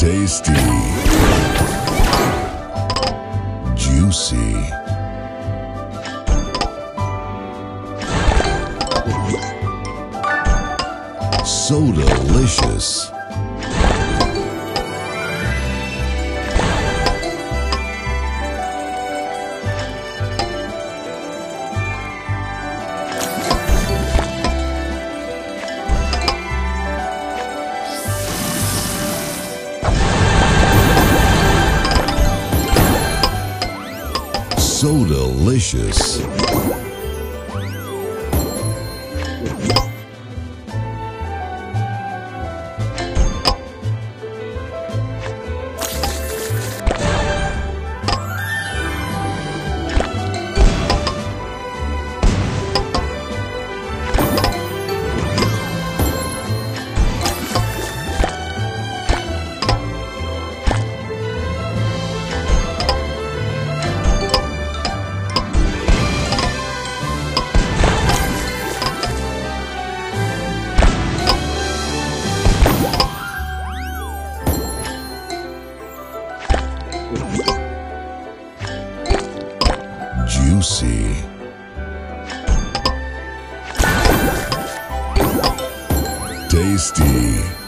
Tasty. Juicy. So delicious. So delicious. Juicy. Tasty.